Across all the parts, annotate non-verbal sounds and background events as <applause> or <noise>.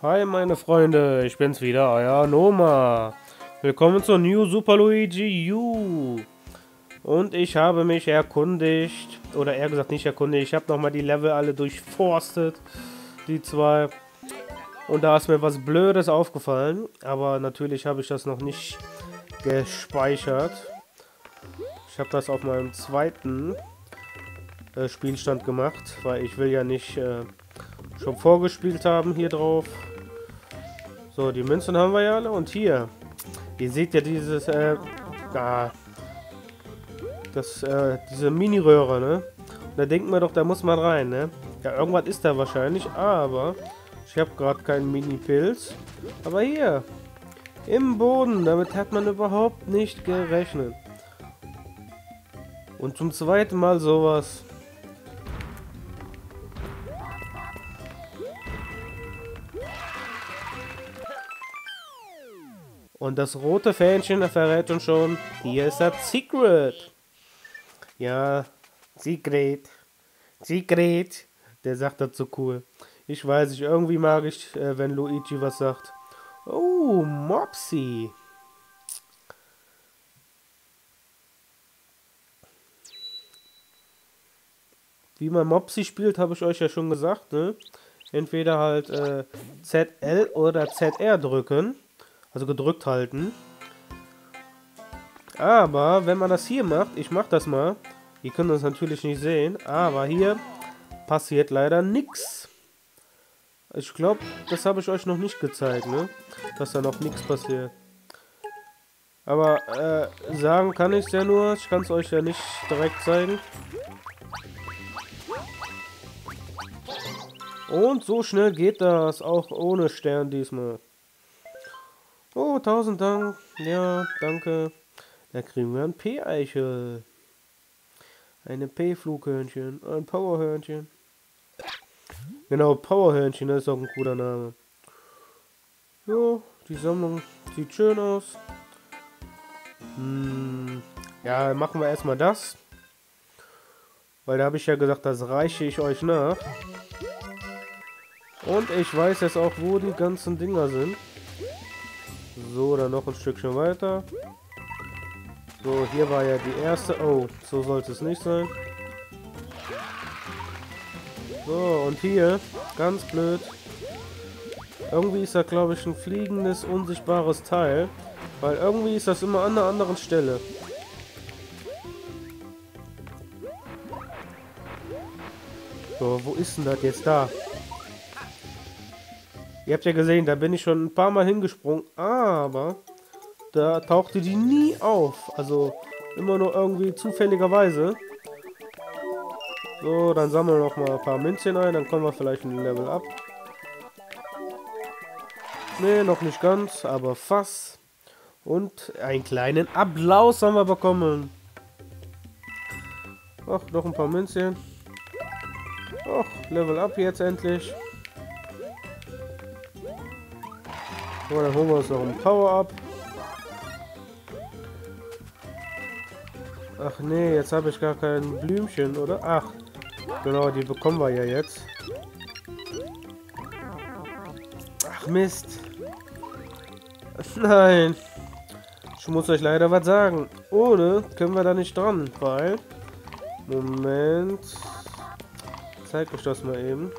Hi meine Freunde, ich bin's wieder, euer Noma. Willkommen zur New Super Luigi U. Und ich habe mich erkundigt, oder eher gesagt nicht erkundigt, ich habe nochmal die Level alle durchforstet, die zwei. Und da ist mir was Blödes aufgefallen, aber natürlich habe ich das noch nicht gespeichert. Ich habe das auf meinem zweiten äh, Spielstand gemacht, weil ich will ja nicht äh, schon vorgespielt haben hier drauf. So, die Münzen haben wir ja alle. Und hier, ihr seht ja dieses, äh, ah, das, äh, diese Mini-Röhre, ne? Und da denkt man doch, da muss man rein, ne? Ja, irgendwas ist da wahrscheinlich, aber ich habe gerade keinen Mini-Pilz. Aber hier, im Boden, damit hat man überhaupt nicht gerechnet. Und zum zweiten Mal sowas. Und das rote Fähnchen verrät uns schon, hier ist das Secret. Ja, Secret. Secret. Der sagt das so cool. Ich weiß nicht, irgendwie mag ich, äh, wenn Luigi was sagt. Oh, Mopsy. Wie man Mopsy spielt, habe ich euch ja schon gesagt, ne? Entweder halt äh, ZL oder ZR drücken. Also gedrückt halten. Aber wenn man das hier macht, ich mache das mal. Ihr könnt das natürlich nicht sehen, aber hier passiert leider nichts. Ich glaube, das habe ich euch noch nicht gezeigt, ne? Dass da noch nichts passiert. Aber äh, sagen kann ich es ja nur. Ich kann es euch ja nicht direkt zeigen. Und so schnell geht das, auch ohne Stern diesmal. Oh, tausend Dank. Ja, danke. Da kriegen wir ein P-Eichel. Eine P-Flughörnchen. Ein Powerhörnchen. Genau, Powerhörnchen, ist auch ein cooler Name. Jo, die Sammlung sieht schön aus. Hm, ja, machen wir erstmal das. Weil da habe ich ja gesagt, das reiche ich euch nach. Und ich weiß jetzt auch, wo die ganzen Dinger sind. So, dann noch ein Stückchen weiter. So, hier war ja die erste. Oh, so sollte es nicht sein. So, und hier, ganz blöd. Irgendwie ist da, glaube ich, ein fliegendes, unsichtbares Teil. Weil irgendwie ist das immer an einer anderen Stelle. So, wo ist denn das jetzt da? Ihr habt ja gesehen, da bin ich schon ein paar Mal hingesprungen, aber da tauchte die nie auf. Also immer nur irgendwie zufälligerweise. So, dann sammeln wir noch mal ein paar Münzchen ein, dann kommen wir vielleicht ein Level ab. Ne, noch nicht ganz, aber fast. Und einen kleinen Applaus haben wir bekommen. Ach, noch ein paar Münzchen. Ach, Level up jetzt endlich. So, dann holen wir uns noch ein Power-Up. Ach nee, jetzt habe ich gar kein Blümchen, oder? Ach, genau, die bekommen wir ja jetzt. Ach Mist. <laughs> Nein. Ich muss euch leider was sagen. Ohne können wir da nicht dran, weil... Moment. Zeig euch das mal eben.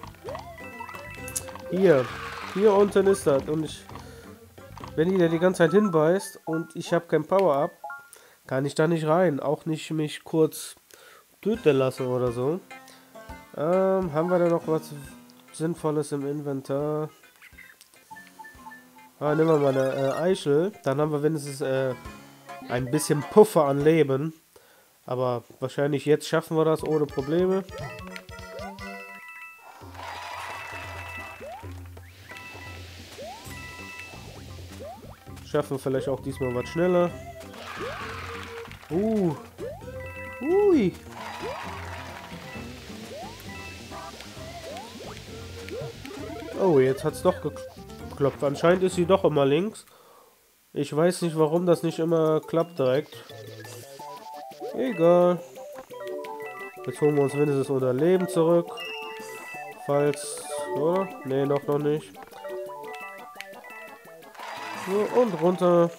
Hier. Hier unten ist das. Und ich wenn ihr die ganze Zeit hinbeißt und ich habe kein Power-Up, kann ich da nicht rein. Auch nicht mich kurz töten lassen oder so. Ähm, haben wir da noch was Sinnvolles im Inventar? Ah, nehmen wir mal eine äh, Eichel. Dann haben wir wenigstens äh, ein bisschen Puffer an Leben. Aber wahrscheinlich jetzt schaffen wir das ohne Probleme. Schaffen vielleicht auch diesmal was schneller. Uh. Ui. Oh, jetzt hat es doch geklopft. Anscheinend ist sie doch immer links. Ich weiß nicht, warum das nicht immer klappt direkt. Egal. Jetzt holen wir uns wenigstens unser Leben zurück. Falls... Oder? Ne, noch noch nicht. So, und runter.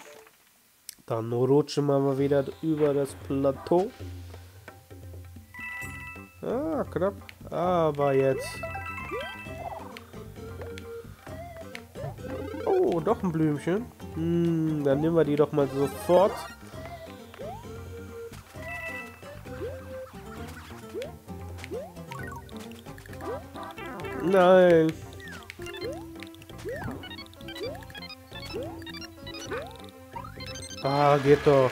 Dann rutschen wir mal wieder über das Plateau. Ah, knapp. Aber jetzt. Oh, doch ein Blümchen. Hm, dann nehmen wir die doch mal sofort. Nein. Ah, geht doch.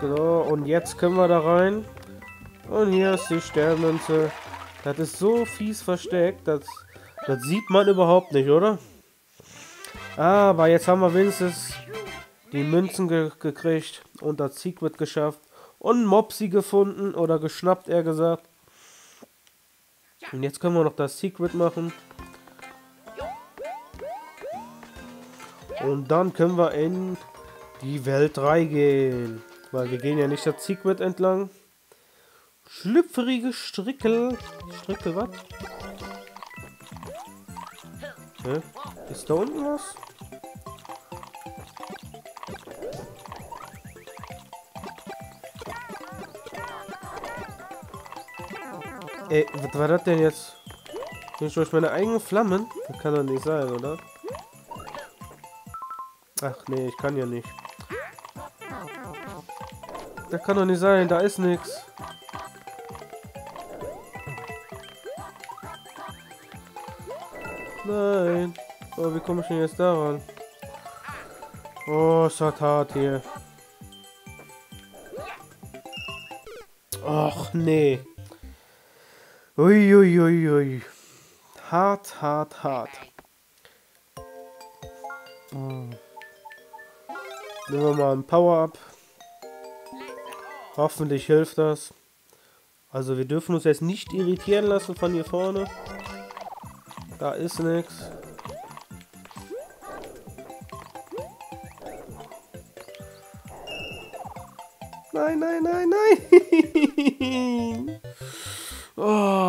So, und jetzt können wir da rein. Und hier ist die Sternmünze. Das ist so fies versteckt, das, das sieht man überhaupt nicht, oder? Aber jetzt haben wir wenigstens die Münzen ge gekriegt und das Secret geschafft und Mopsy gefunden oder geschnappt, eher gesagt. Und jetzt können wir noch das Secret machen. Und dann können wir in die Welt 3 gehen. Weil wir gehen ja nicht das Secret entlang. Schlüpferige Strickel. Strickel, was? Hä? Ist da unten was? Ey, was war das denn jetzt? Bin ich durch meine eigenen Flammen? Das kann doch nicht sein, oder? Ach nee, ich kann ja nicht. Das kann doch nicht sein, da ist nichts. Nein. Oh, wie komme ich denn jetzt daran? Oh, ist das hart hier. Ach, nee. Uiuiuiui. Ui, ui. Hart, hart, hart. Hm. Nehmen wir mal ein Power-Up. Hoffentlich hilft das. Also wir dürfen uns jetzt nicht irritieren lassen von hier vorne. Da ist nichts.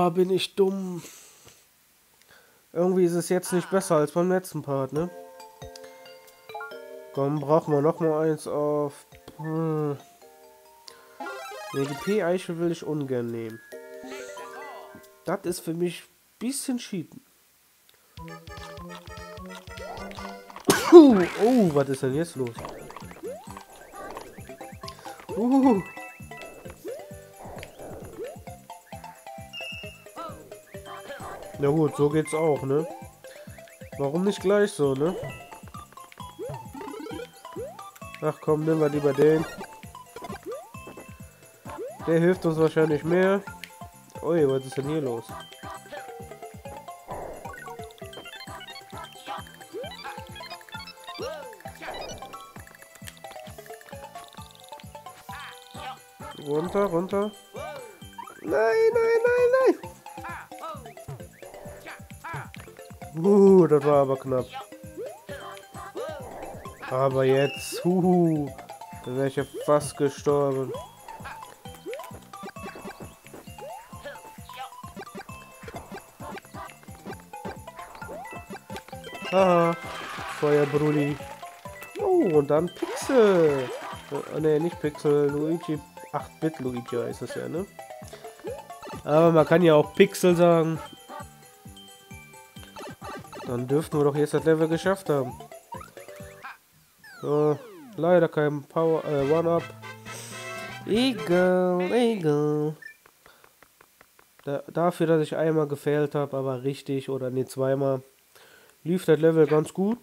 Bin ich dumm. Irgendwie ist es jetzt nicht besser als beim letzten Part, ne? Komm, brauchen wir noch mal eins auf. Ne, die P-Eichel will ich ungern nehmen. Das ist für mich ein bisschen cheaten. oh, was ist denn jetzt los? Uh. Na gut, so geht's auch, ne? Warum nicht gleich so, ne? Ach komm, nehmen wir lieber den. Der hilft uns wahrscheinlich mehr. Ui, was ist denn hier los? Runter, runter. Nein, nein, nein, nein. Uh, das war aber knapp. Aber jetzt, uh, da wäre ich ja fast gestorben. Haha, Feuerbrulli. Oh, und dann Pixel. Oh, ne, nicht Pixel, Luigi. 8-Bit Luigi heißt es ja, ne? Aber man kann ja auch Pixel sagen. Dann dürften wir doch jetzt das Level geschafft haben. So, leider kein Power, äh, One-Up. Egal, egal. Da, dafür, dass ich einmal gefehlt habe, aber richtig, oder ne, zweimal lief das Level ganz gut.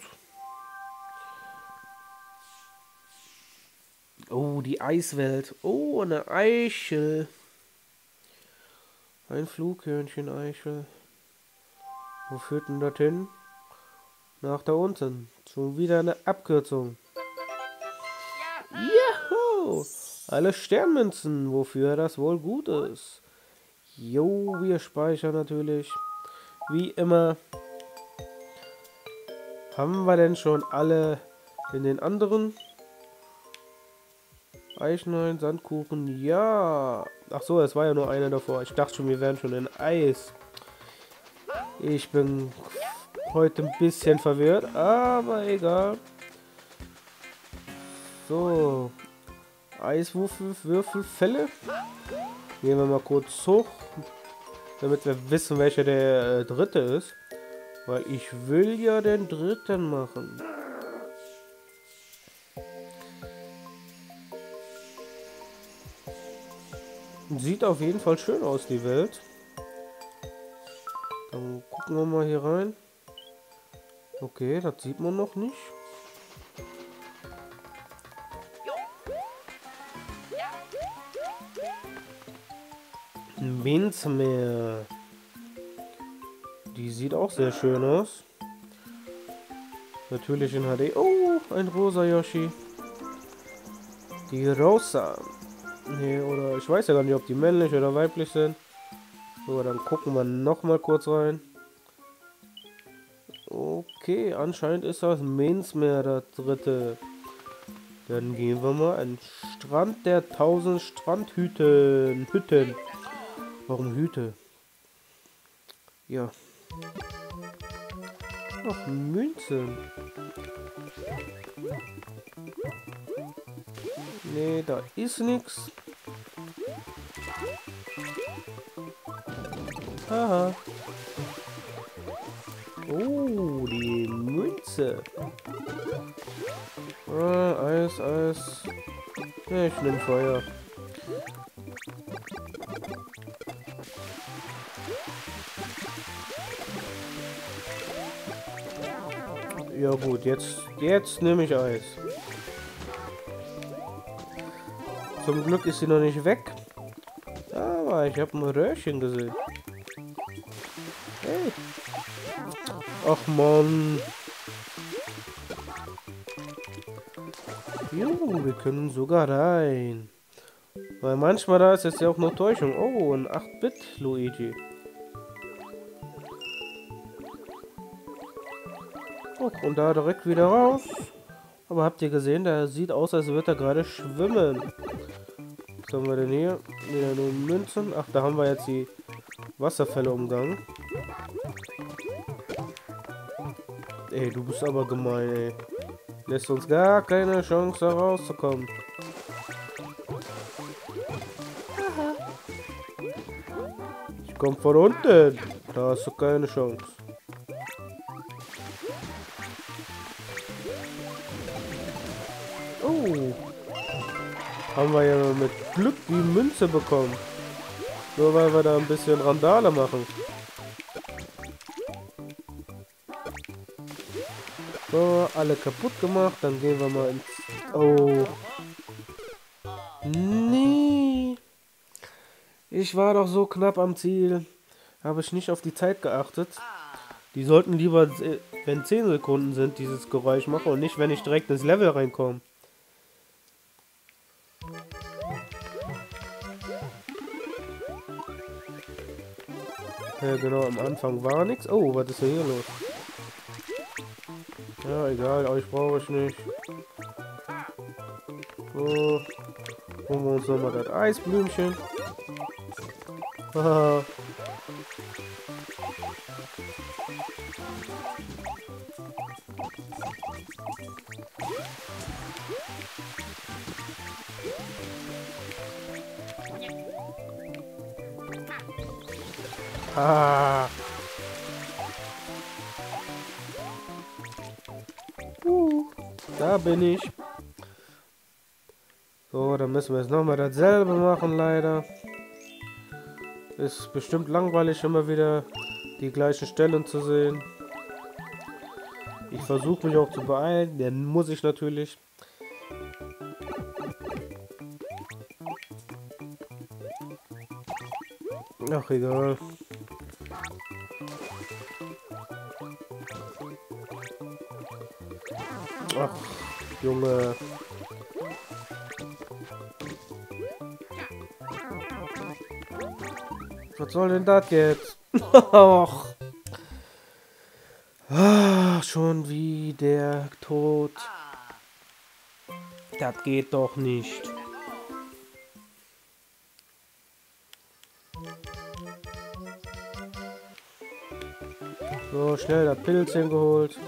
Oh, die Eiswelt. Oh, eine Eichel. Ein Flughörnchen Eichel. Wo führt denn das hin? Nach da unten. Schon wieder eine Abkürzung. Juhu! Alle Sternmünzen, wofür das wohl gut ist. Jo, wir speichern natürlich. Wie immer. Haben wir denn schon alle in den anderen? Eichenhain, Sandkuchen, ja. Ach so, es war ja nur einer davor. Ich dachte schon, wir wären schon in Eis. Ich bin heute ein bisschen verwirrt, aber egal. So. Eiswürfelfälle. Gehen wir mal kurz hoch, damit wir wissen, welcher der äh, dritte ist. Weil ich will ja den dritten machen. Sieht auf jeden Fall schön aus, die Welt. Gucken wir mal hier rein. Okay, das sieht man noch nicht. Windsmeer. Die sieht auch sehr schön aus. Natürlich in HD. Oh, ein rosa Yoshi. Die Rosa. Nee, oder ich weiß ja gar nicht, ob die männlich oder weiblich sind. So, dann gucken wir noch mal kurz rein. Okay, anscheinend ist das Mainsmeer der dritte. Dann gehen wir mal an Strand der tausend Strandhüten. Hütten. Warum Hüte? Ja. Ach, Münzen. Nee, da ist nichts. Aha. Oh, die Münze. Ah, Eis, Eis. Ja, ich nehme Feuer. Ja gut, jetzt, jetzt nehme ich Eis. Zum Glück ist sie noch nicht weg. Aber ich habe ein Röhrchen gesehen. Hey. Ach man. Jo, wir können sogar rein. Weil manchmal da ist jetzt ja auch nur Täuschung. Oh, ein 8-Bit Luigi. Oh, und da direkt wieder raus. Aber habt ihr gesehen, der sieht aus, als würde er gerade schwimmen. Was haben wir denn hier? Wieder nur Münzen. Ach, da haben wir jetzt die Wasserfälle umgangen. Ey, du bist aber gemein, ey. Lässt uns gar keine Chance, da rauszukommen. Ich komm von unten. Da hast du keine Chance. Oh. Haben wir ja mit Glück die Münze bekommen. Nur weil wir da ein bisschen Randale machen. So, alle kaputt gemacht. Dann gehen wir mal ins... Oh. Nee. Ich war doch so knapp am Ziel. Habe ich nicht auf die Zeit geachtet. Die sollten lieber, wenn 10 Sekunden sind, dieses Geräusch machen und nicht, wenn ich direkt ins Level reinkomme. Ja, genau, am Anfang war nichts. Oh, was ist denn hier los? Ja, egal, euch brauche ich nicht. So. Holen wir uns nochmal das Eisblümchen. Ah. Da bin ich. So, dann müssen wir jetzt nochmal dasselbe machen, leider. Ist bestimmt langweilig, immer wieder die gleichen Stellen zu sehen. Ich versuche mich auch zu beeilen, dann muss ich natürlich. Ach, egal. Ach, Junge. Was soll denn das jetzt? <laughs> Ach. Ach, schon wieder tot. Das geht doch nicht. So, schnell das Pilzchen geholt.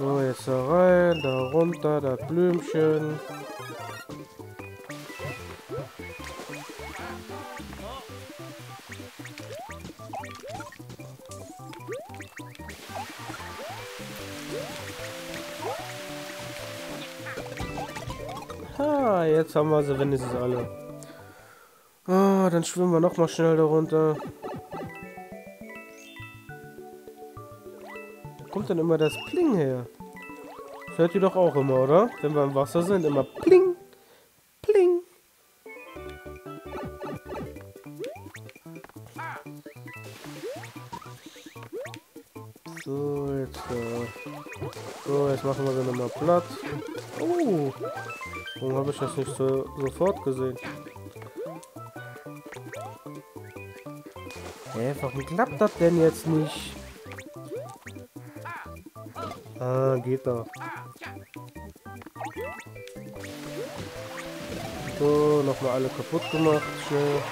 So, jetzt da rein, da runter, das Blümchen. Ha, jetzt haben wir sie wenigstens alle. Ah, dann schwimmen wir noch mal schnell darunter. Kommt denn immer das Pling her? Das hört ihr doch auch immer, oder? Wenn wir im Wasser sind, immer Pling, Pling. So, jetzt da. So, jetzt machen wir sie nochmal platt. Oh, warum habe ich das nicht so, sofort gesehen? Hä, warum klappt das denn jetzt nicht? Ah, geht doch. So, nochmal alle kaputt gemacht, schnell.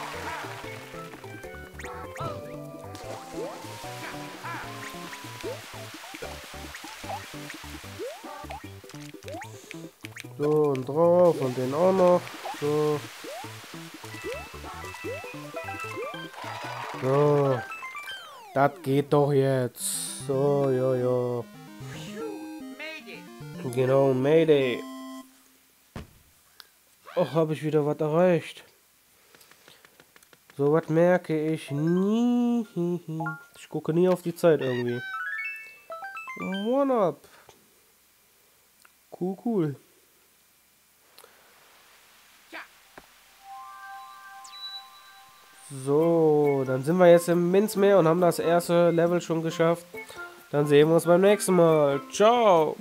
So, und drauf und den auch noch. So. So. Das geht doch jetzt. So, ja, ja. Genau, Mayday. Och, habe ich wieder was erreicht. So was merke ich nie. Ich gucke nie auf die Zeit irgendwie. One-up. Cool, cool. So, dann sind wir jetzt im Minzmeer und haben das erste Level schon geschafft. Dann sehen wir uns beim nächsten Mal. Ciao!